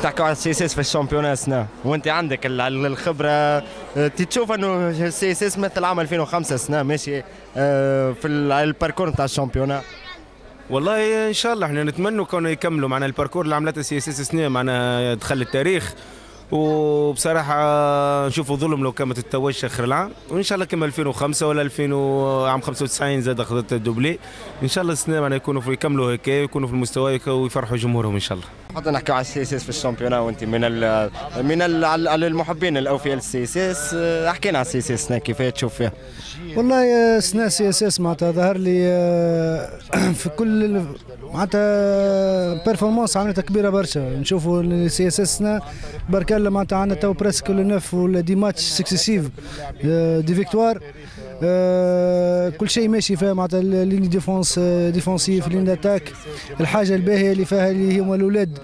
تحكوا على ال CSS في ال championnat سنة وانت عندك ال- ال- الخبرة آه، تشوف انه ال CSS مثل عام 2005 سنة ماشي آه، في ال- ال parcours نتاع ال championnat. والله إن شاء الله إحنا نتمنوا كانوا يكملوا معنا ال parcours اللي عملته CSS سنة معنا دخل التاريخ. وبصراحة نشوفوا ظلم لو كانت تتوج آخر العام. وإن شاء الله كما 2005 ولا 2000 و- عام 95 زاد أخذت ال doublé. إن شاء الله السنة معنا يكونوا في يكملوا هيك يكونوا في المستوى هيك ويفرحوا جمهورهم إن شاء الله. حتى نحكي على ال CSS في ال championnat وأنت من ال من ال على المحبين الاوفياء لل CSS. حكينا على ال CSS كيف تشوف فيها؟ والله سنة CSS معناتها ظهر لي آه، في كل معناتها performance عملتها كبيرة برشا. نشوفوا ال CSS سنة الله معناتها عندنا تو presque كل neuf ولا dix matchs successifs آه، des victoires. كل شيء ماشي فيها معناتها ligne défense آه، défensive ligne attaque. الحاجة الباهية اللي فيها اللي هما الأولاد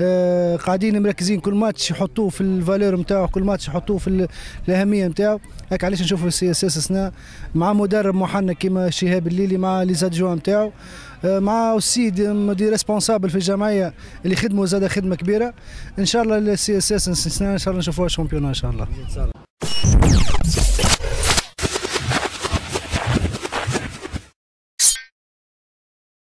آه، قاعدين مركزين كل ماتش يحطوه في ال valeur نتاعو كل ماتش يحطوه في ال- الأهمية نتاعو هيك علاش نشوفوا ال CSS مع مدرب محنك كيما شهاب الليلي مع les adjoints نتاعو آه، مع السيد مدير responsable في الجمعية اللي خدموا زاد خدمة كبيرة. إن شاء الله ال CSS إن شاء الله نشوفوها champion إن شاء الله.